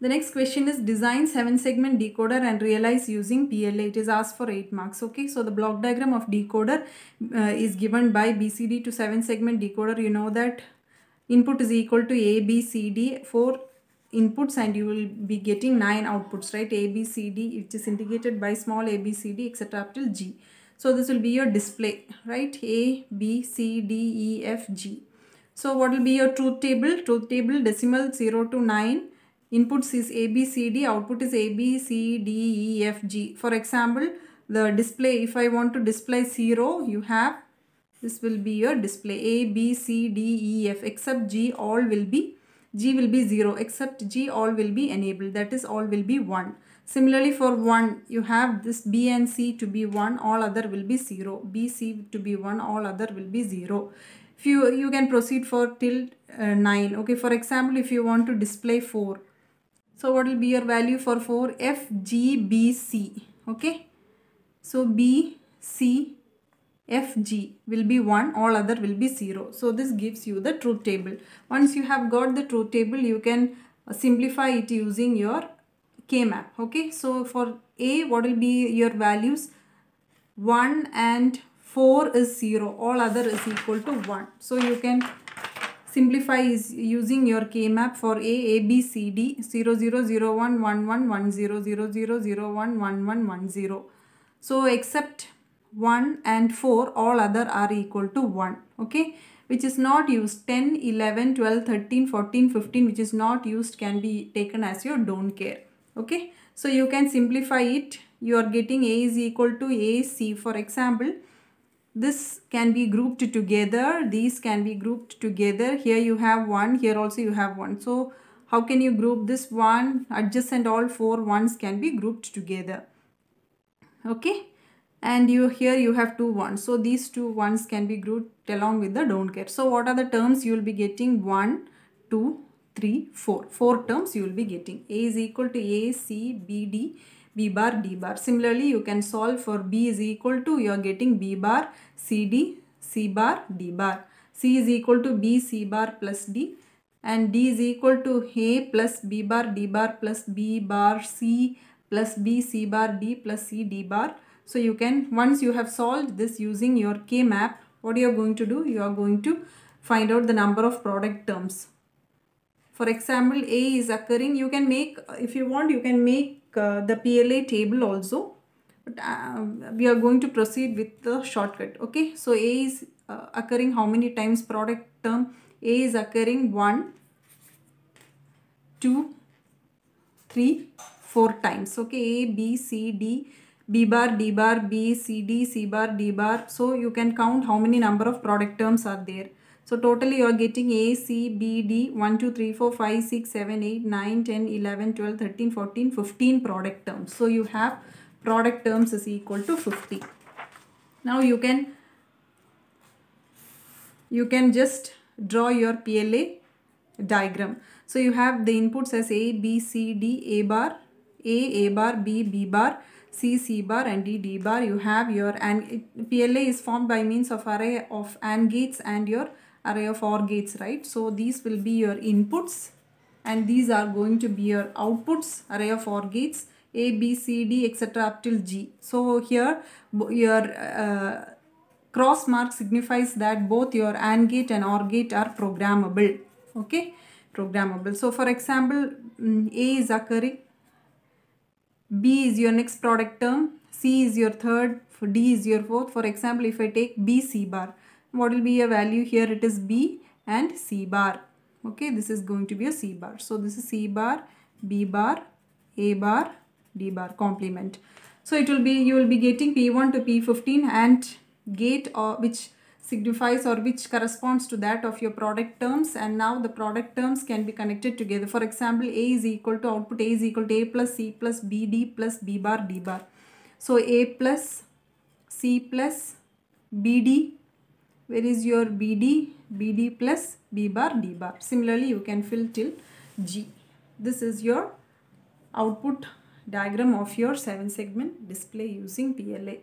The next question is design 7 segment decoder and realize using PLA. It is asked for 8 marks. Okay, so the block diagram of decoder uh, is given by BCD to 7 segment decoder. You know that input is equal to A, B, C, D, 4 inputs and you will be getting 9 outputs, right? A, B, C, D, which is indicated by small a, B, C, D, etc. up till G. So this will be your display, right? A, B, C, D, E, F, G. So what will be your truth table? Truth table decimal 0 to 9 inputs is A, B, C, D, output is A, B, C, D, E, F, G. For example, the display, if I want to display 0, you have, this will be your display A, B, C, D, E, F, except G, all will be, G will be 0, except G, all will be enabled, that is all will be 1. Similarly, for 1, you have this B and C to be 1, all other will be 0. B, C to be 1, all other will be 0. If you, you can proceed for till uh, 9. Okay, for example, if you want to display 4, so what will be your value for 4? F, G, B, C. Okay. So B, C, F, G will be 1. All other will be 0. So this gives you the truth table. Once you have got the truth table, you can simplify it using your K-map. Okay. So for A, what will be your values? 1 and 4 is 0. All other is equal to 1. So you can simplify is using your K-map for A, A, B, C, D. 0, 0, 0, 1, 1, 1, 1, 0, 0, 0, 0, 1, 1, 1, 1, 0. So except 1 and 4 all other are equal to 1 okay? Which is not used. 10 11 12 13 14 15 which is not used can be taken as your don't care okay? So you can simplify it. You are getting a is equal to ac for example this can be grouped together these can be grouped together. Here you have one here also you have one. So how can you group this one? Adjacent all four ones can be grouped together. Okay? And you here you have two ones. So these two ones can be grouped along with the don't care so what are the terms you will be getting? One two three four. Four terms you will be getting. A is equal to a c b d b bar d bar. Similarly you can solve for b is equal to you are getting b bar c d c bar d bar. C is equal to b c bar plus d. And d is equal to a plus b bar d bar plus b bar c plus b c bar d plus c d bar. So you can, once you have solved this using your K-map, what you are going to do? You are going to find out the number of product terms. For example, A is occurring, you can make, if you want, you can make the PLA table also. But uh, we are going to proceed with the shortcut. Okay, so A is uh, occurring how many times product term? A is occurring 1, 2, 3, 4 times. Okay, A, B, C, D, B bar, D bar, B, C, D, C bar, D bar. So you can count how many number of product terms are there. So totally you are getting A, C, B, D, 1, 2, 3, 4, 5, 6, 7, 8, 9, 10, 11, 12, 13, 14, 15 product terms. So you have product terms is equal to 50. Now you can you can just draw your PLA diagram. So you have the inputs as A, B, C, D, A bar, A, A bar, B, B bar, C, C bar and D, D bar. You have your and PLA is formed by means of array of AND gates and your array of OR gates, right? So these will be your inputs and these are going to be your outputs, array of OR gates, A, B, C, D, etc. up till G. So here your uh, cross mark signifies that both your AND gate and OR gate are programmable. Okay, programmable. So for example, mm, A is occurring B is your next product term, C is your third, D is your fourth. For example, if I take B C bar, what will be your value here? It is B and C bar. Okay, this is going to be a C bar. So this is C bar, B bar, A bar, D bar complement. So it will be, you will be getting P1 to P15 and gate or which signifies or which corresponds to that of your product terms and now the product terms can be connected together. For example, A is equal to output A is equal to A plus C plus B D plus B bar D bar. So A plus C plus BD, where is your BD? BD plus B bar D bar. Similarly, you can fill till G. This is your output diagram of your 7 segment display using PLA.